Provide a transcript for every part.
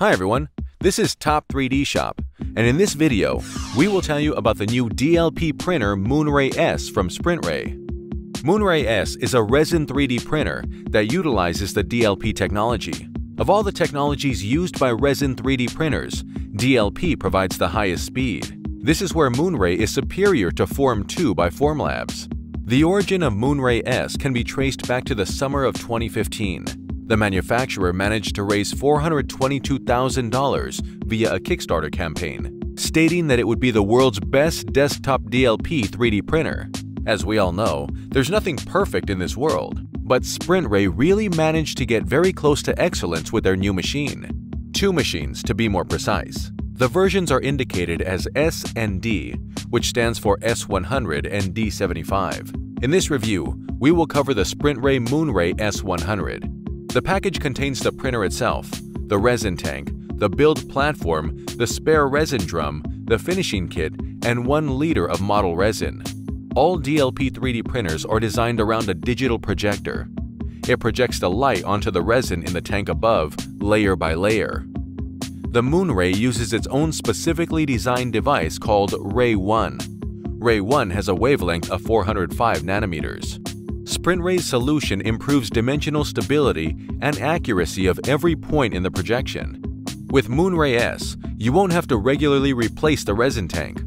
Hi everyone, this is Top 3D Shop, and in this video, we will tell you about the new DLP printer Moonray S from SprintRay. Moonray S is a resin 3D printer that utilizes the DLP technology. Of all the technologies used by resin 3D printers, DLP provides the highest speed. This is where Moonray is superior to Form 2 by Formlabs. The origin of Moonray S can be traced back to the summer of 2015. The manufacturer managed to raise $422,000 via a Kickstarter campaign, stating that it would be the world's best desktop DLP 3D printer. As we all know, there's nothing perfect in this world, but SprintRay really managed to get very close to excellence with their new machine. Two machines, to be more precise. The versions are indicated as S and D, which stands for S100 and D75. In this review, we will cover the SprintRay Moonray S100. The package contains the printer itself, the resin tank, the build platform, the spare resin drum, the finishing kit, and 1 liter of model resin. All DLP 3D printers are designed around a digital projector. It projects the light onto the resin in the tank above, layer by layer. The Moonray uses its own specifically designed device called RayOne. Ray 1 has a wavelength of 405 nanometers. SprintRay's solution improves dimensional stability and accuracy of every point in the projection. With Moonray S, you won't have to regularly replace the resin tank.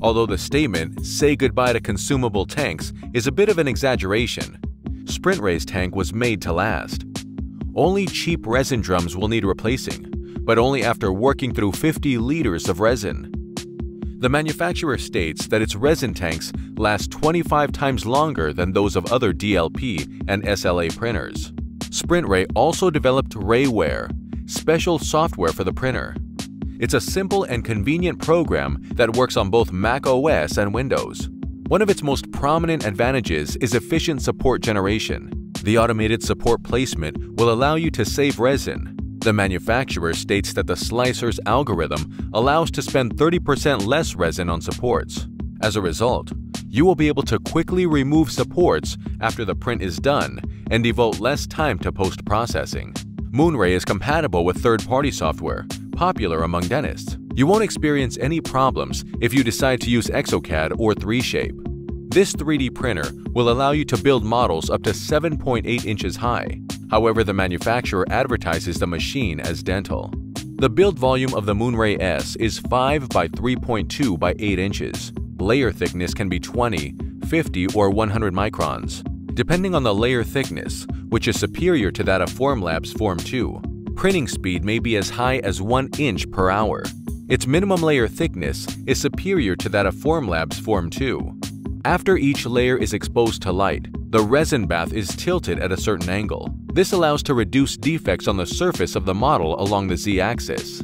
Although the statement, say goodbye to consumable tanks, is a bit of an exaggeration, SprintRay's tank was made to last. Only cheap resin drums will need replacing, but only after working through 50 liters of resin. The manufacturer states that its resin tanks last 25 times longer than those of other DLP and SLA printers. SprintRay also developed Rayware, special software for the printer. It's a simple and convenient program that works on both Mac OS and Windows. One of its most prominent advantages is efficient support generation. The automated support placement will allow you to save resin, the manufacturer states that the slicer's algorithm allows to spend 30% less resin on supports. As a result, you will be able to quickly remove supports after the print is done and devote less time to post-processing. Moonray is compatible with third-party software, popular among dentists. You won't experience any problems if you decide to use Exocad or 3Shape. This 3D printer will allow you to build models up to 7.8 inches high, However, the manufacturer advertises the machine as dental. The build volume of the Moonray S is 5 by 3.2 by 8 inches. Layer thickness can be 20, 50, or 100 microns, depending on the layer thickness, which is superior to that of Formlabs Form 2. Printing speed may be as high as 1 inch per hour. Its minimum layer thickness is superior to that of Formlabs Form 2. After each layer is exposed to light, the resin bath is tilted at a certain angle. This allows to reduce defects on the surface of the model along the z-axis.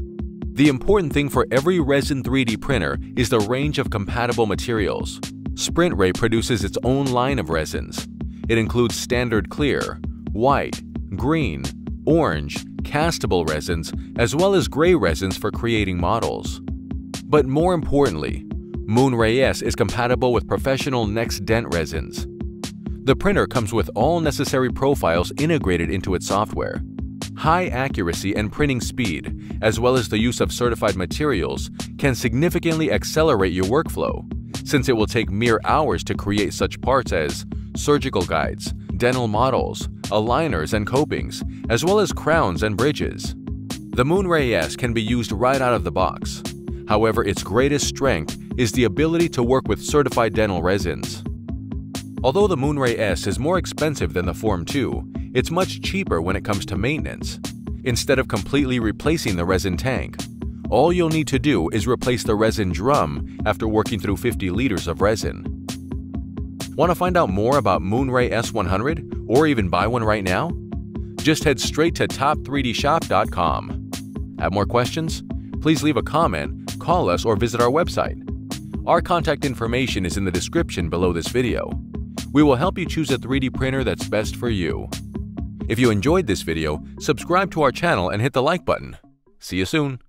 The important thing for every resin 3D printer is the range of compatible materials. SprintRay produces its own line of resins. It includes standard clear, white, green, orange, castable resins, as well as gray resins for creating models. But more importantly, Moonray S is compatible with professional NextDent resins. The printer comes with all necessary profiles integrated into its software. High accuracy and printing speed, as well as the use of certified materials, can significantly accelerate your workflow, since it will take mere hours to create such parts as surgical guides, dental models, aligners and copings, as well as crowns and bridges. The Moonray S can be used right out of the box. However, its greatest strength is the ability to work with certified dental resins. Although the Moonray S is more expensive than the Form 2, it's much cheaper when it comes to maintenance. Instead of completely replacing the resin tank, all you'll need to do is replace the resin drum after working through 50 liters of resin. Want to find out more about Moonray S100 or even buy one right now? Just head straight to top3dshop.com. Have more questions? Please leave a comment, call us, or visit our website. Our contact information is in the description below this video. We will help you choose a 3D printer that's best for you. If you enjoyed this video, subscribe to our channel and hit the like button. See you soon!